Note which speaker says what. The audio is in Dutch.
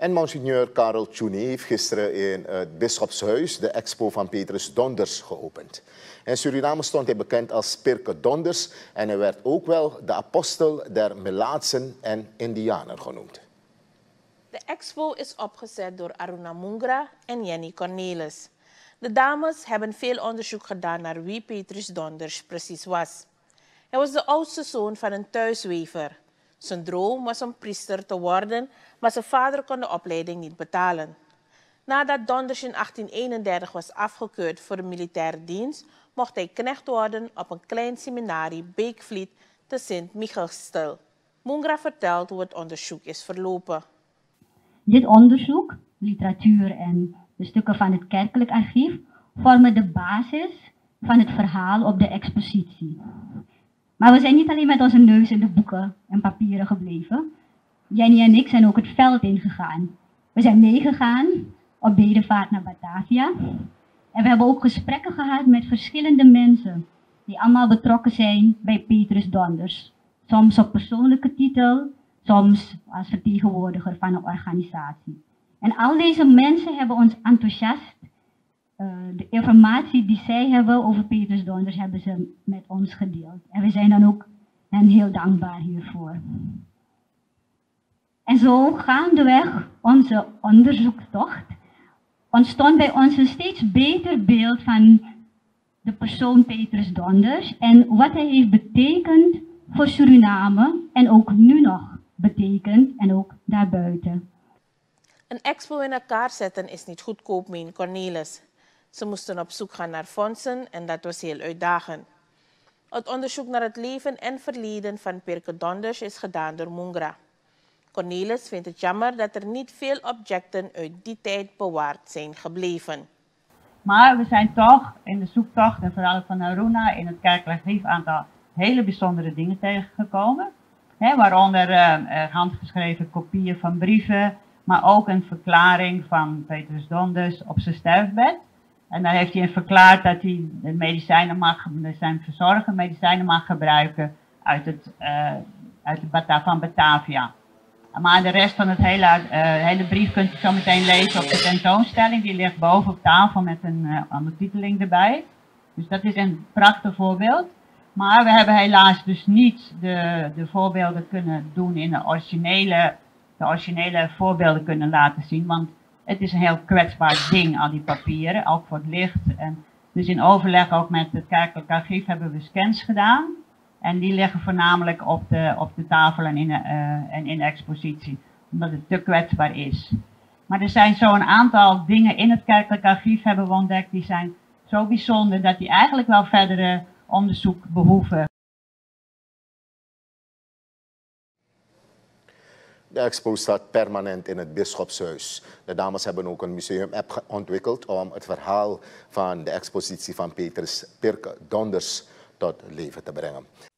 Speaker 1: En Monseigneur Karel Tjoene heeft gisteren in het Bisschopshuis de expo van Petrus Donders geopend. In Suriname stond hij bekend als Pirke Donders en hij werd ook wel de apostel der Melaatsen en Indianen genoemd.
Speaker 2: De expo is opgezet door Aruna Mungra en Jenny Cornelis. De dames hebben veel onderzoek gedaan naar wie Petrus Donders precies was. Hij was de oudste zoon van een thuiswever. Zijn droom was om priester te worden, maar zijn vader kon de opleiding niet betalen. Nadat Donders in 1831 was afgekeurd voor de militaire dienst, mocht hij knecht worden op een klein seminarie Beekvliet te Sint-Michelstil. Mungra vertelt hoe het onderzoek is verlopen.
Speaker 3: Dit onderzoek, literatuur en de stukken van het kerkelijk archief, vormen de basis van het verhaal op de expositie. Maar we zijn niet alleen met onze neus in de boeken en papieren gebleven. Jenny en ik zijn ook het veld ingegaan. We zijn meegegaan op bedevaart naar Batavia. En we hebben ook gesprekken gehad met verschillende mensen die allemaal betrokken zijn bij Petrus Donders. Soms op persoonlijke titel, soms als vertegenwoordiger van een organisatie. En al deze mensen hebben ons enthousiast uh, informatie die zij hebben over Petrus Donders hebben ze met ons gedeeld. En we zijn dan ook hen heel dankbaar hiervoor. En zo gaandeweg onze onderzoektocht ontstond bij ons een steeds beter beeld van de persoon Petrus Donders en wat hij heeft betekend voor Suriname en ook nu nog betekent en ook daarbuiten.
Speaker 2: Een expo in elkaar zetten is niet goedkoop, meen Cornelis. Ze moesten op zoek gaan naar fondsen en dat was heel uitdagend. Het onderzoek naar het leven en verleden van Pirke Donders is gedaan door Mungra. Cornelis vindt het jammer dat er niet veel objecten uit die tijd bewaard zijn gebleven.
Speaker 4: Maar we zijn toch in de zoektocht en vooral van Aruna in het kerkelijk een aantal hele bijzondere dingen tegengekomen. He, waaronder uh, handgeschreven kopieën van brieven, maar ook een verklaring van Petrus Donders op zijn sterfbed. En daar heeft hij verklaard dat hij medicijnen mag, zijn verzorgen medicijnen mag gebruiken uit het, uh, uit van Batavia. Maar de rest van het hele, uh, hele brief kunt u zo meteen lezen op de tentoonstelling. Die ligt boven op tafel met een uh, ondertiteling erbij. Dus dat is een prachtig voorbeeld. Maar we hebben helaas dus niet de, de voorbeelden kunnen doen in de originele, de originele voorbeelden kunnen laten zien. Want het is een heel kwetsbaar ding, al die papieren, ook voor het licht. En dus in overleg ook met het kerkelijk archief hebben we scans gedaan. En die liggen voornamelijk op de, op de tafel en in, de, uh, en in de expositie, omdat het te kwetsbaar is. Maar er zijn zo'n aantal dingen in het kerkelijk archief hebben we ontdekt, die zijn zo bijzonder dat die eigenlijk wel verdere onderzoek behoeven.
Speaker 1: De expo staat permanent in het Bisschopshuis. De dames hebben ook een museum-app ontwikkeld om het verhaal van de expositie van Petrus Pirke Donders tot leven te brengen.